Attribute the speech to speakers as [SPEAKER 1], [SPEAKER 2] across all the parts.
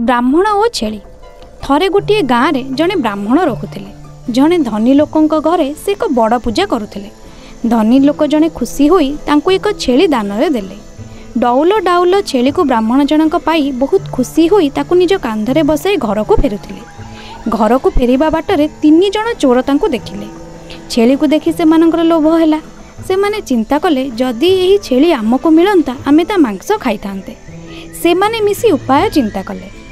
[SPEAKER 1] ବ୍ରାହ୍ମଣ ଓ ଛେଳି। ଥରେ ଗୋଟିଏ ଗାଁରେ ଜଣେ ବ୍ରାହ୍ମଣ ରହୁଥିଲେ। ଜଣେ ଧନୀ ଲୋକଙ୍କ ଘରେ ସେ ଏକ ବଡ଼ ପୂଜା କରୁଥିଲେ। ଧନୀ ଲୋକ ଜଣେ ଖୁସି ହୋଇ ତାଙ୍କୁ ଏକ ଛେଳି ଦାନରେ ଦେଲେ। ଡଉଲ ଡାଉଲ ଛେଳିକୁ ବ୍ରାହ୍ମଣ ଜଣଙ୍କ ପାଇ ବହୁତ ଖୁସି ହୋଇ ତାକୁ ନିଜ କାନ୍ଧରେ ବସାଇ ଘରକୁ ଫେରୁଥିଲେ। ଘରକୁ ଫେରିବା ବାଟରେ ତିନି ଜଣ ଚୋର ତାଙ୍କୁ ଦେଖିଲେ। ଛେଳିକୁ ଦେଖି ସେମାନଙ୍କର ଲୋଭ ହେଲା। ସେମାନେ ଚିନ୍ତା କଲେ ଯଦି ଏହି ଛେଳି ଆମକୁ ମିଳନ୍ତା ଆମେ ତା ମାଂସ ଖାଇଥାନ୍ତେ। ସେମାନେ ମିଶି ଉପାୟ ଚିନ୍ତା କଲେ।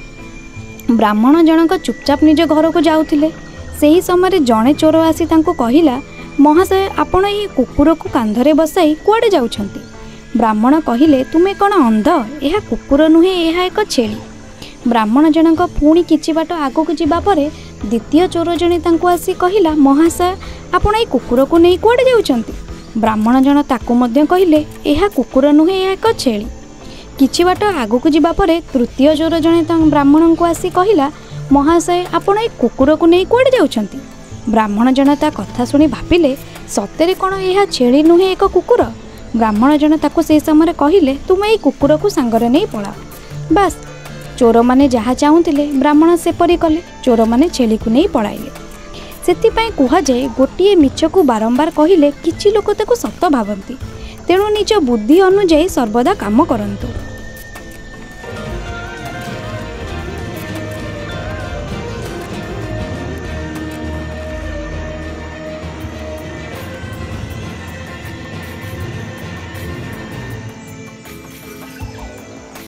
[SPEAKER 1] ବ୍ରାହ୍ମଣ ଜଣକ ଚୁପଚାପ ନିଜ ଘରକୁ ଯାଉଥିଲେ। ସେହି ସମୟରେ ଜଣେ ଚୋର ଆସି ତାଙ୍କୁ କହିଲା ମହାଶୟ ଆପଣ ଏହି କୁକୁରକୁ କାନ୍ଧରେ ବସାଇ କୁଆଡ଼େ ଯାଉଛନ୍ତି ବ୍ରାହ୍ମଣ କହିଲେ ତୁମେ କ'ଣ ଅନ୍ଧ? ଏହା କୁକୁର ନୁହେଁ ଏହା ଏକ ଛେଳି ବ୍ରାହ୍ମଣ ଜଣକ ପୁଣି କିଛି ବାଟ ଆଗକୁ ଯିବା ପରେ ଦ୍ୱିତୀୟ ଚୋର ଜଣେ ତାଙ୍କୁ ଆସି କହିଲା ମହାଶୟ ଆପଣ ଏହି କୁକୁରକୁ ନେଇ କୁଆଡ଼େ ଯାଉଛନ୍ତି ବ୍ରାହ୍ମଣ ଜଣ ତାକୁ ମଧ୍ୟ କହିଲେ ଏହା କୁକୁର ନୁହେଁ ଏହା ଏକ ଛେଳି। କିଛି ବାଟ ଆଗକୁ ଯିବା ପରେ ତୃତୀୟ ଚୋର ଜଣେ ତା ବ୍ରାହ୍ମଣଙ୍କୁ ଆସି କହିଲା ମହାଶୟ ଆପଣ ଏହି କୁକୁରକୁ ନେଇ କୁଆଡ଼େ ଯାଉଛନ୍ତି? ବ୍ରାହ୍ମଣ ଜଣ ତା କଥା ଶୁଣି ଭାବିଲେ ସତରେ କ'ଣ ଏହା ଛେଳି ନୁହେଁ ଏକ କୁକୁର? ବ୍ରାହ୍ମଣ ଜଣ ତାକୁ ସେହି ସମୟରେ କହିଲେ ତୁମେ ଏହି କୁକୁରକୁ ସାଙ୍ଗରେ ନେଇ ପଳାଅ। ବାସ୍ ଚୋରମାନେ ଯାହା ଚାହୁଁଥିଲେ ବ୍ରାହ୍ମଣ ସେପରି କଲେ ଚୋରମାନେ ଛେଳିକୁ ନେଇ ପଳାଇଲେ। ସେଥିପାଇଁ କୁହାଯାଏ ଗୋଟିଏ ମିଛକୁ ବାରମ୍ବାର କହିଲେ କିଛି ଲୋକ ତାକୁ ସତ ଭାବନ୍ତି। ତେଣୁ ନିଜ ବୁଦ୍ଧି ଅନୁଯାୟୀ ସର୍ବଦା କାମ କରନ୍ତୁ।